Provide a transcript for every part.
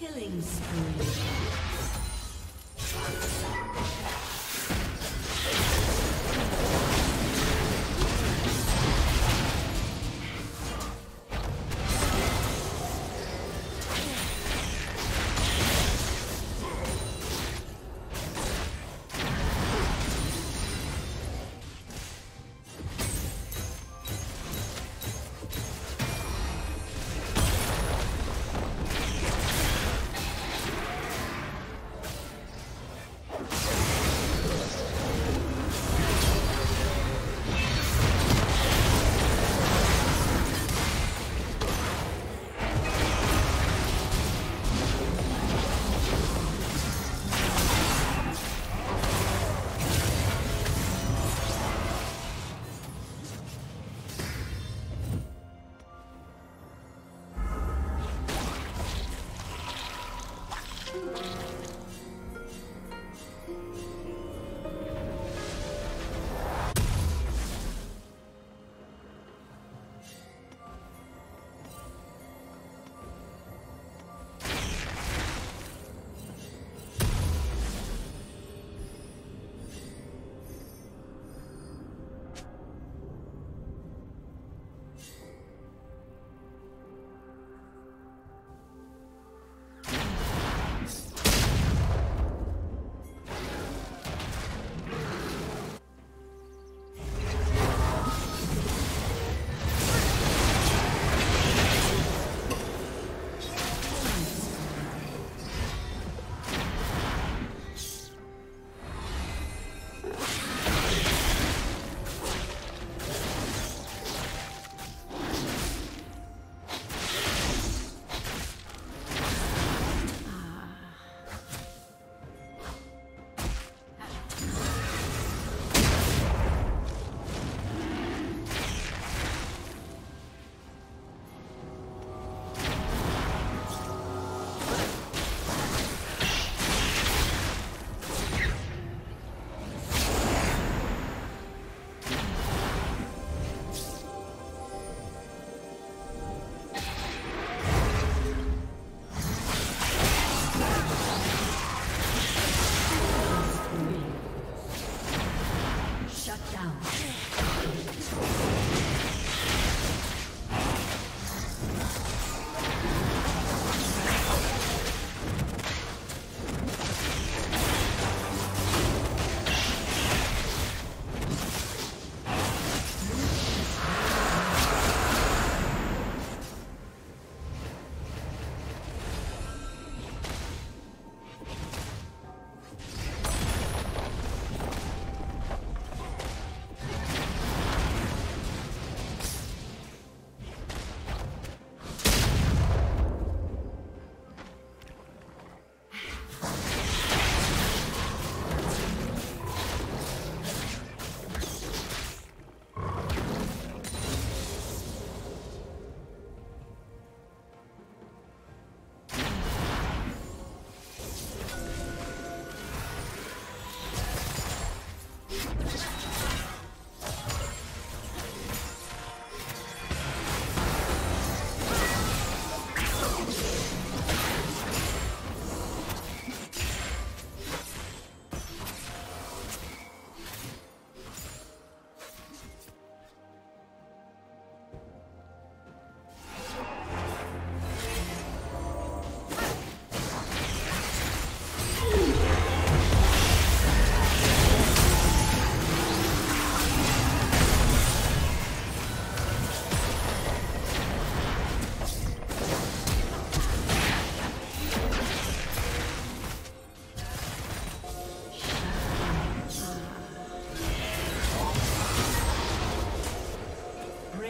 Killing spree.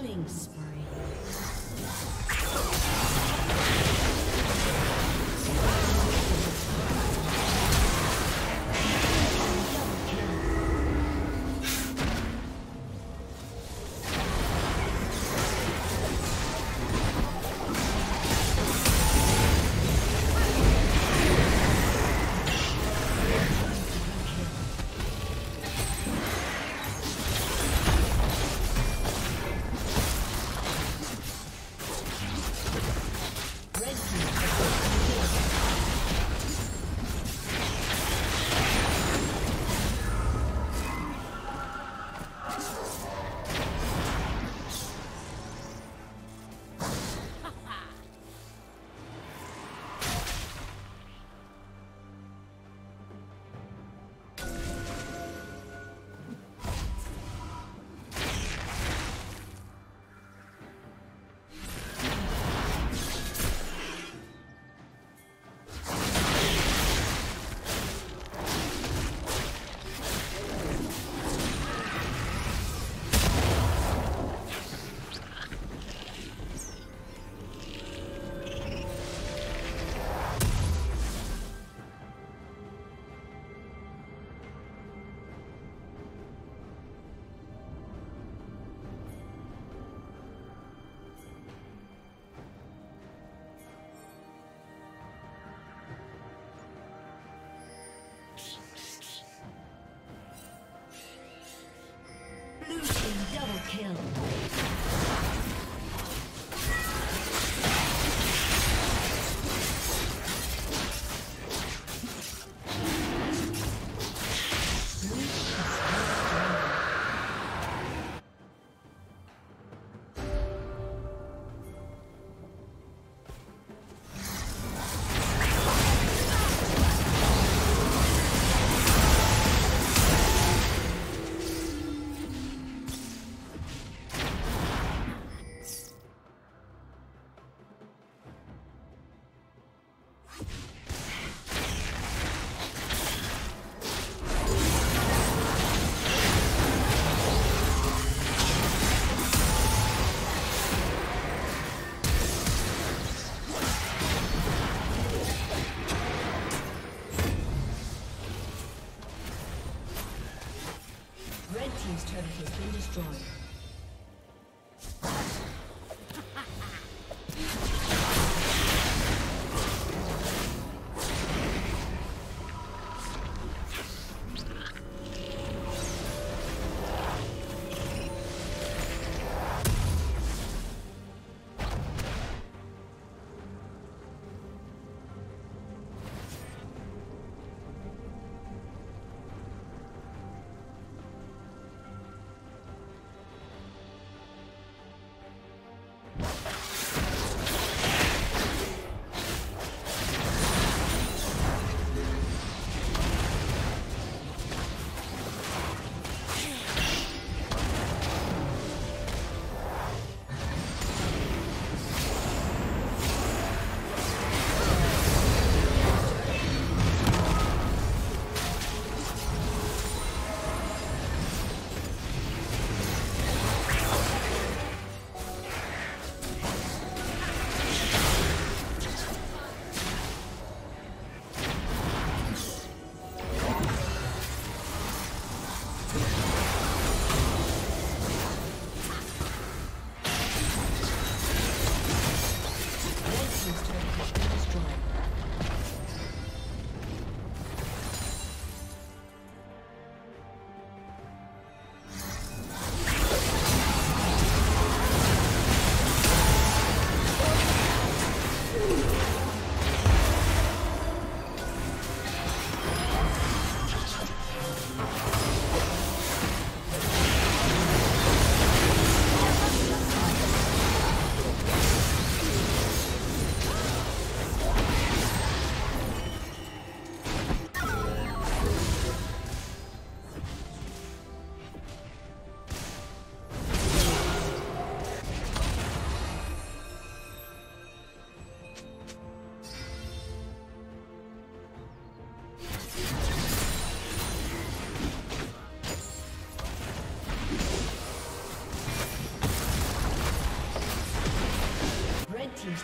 Killing spree. Kill. destroyed.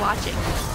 Watching.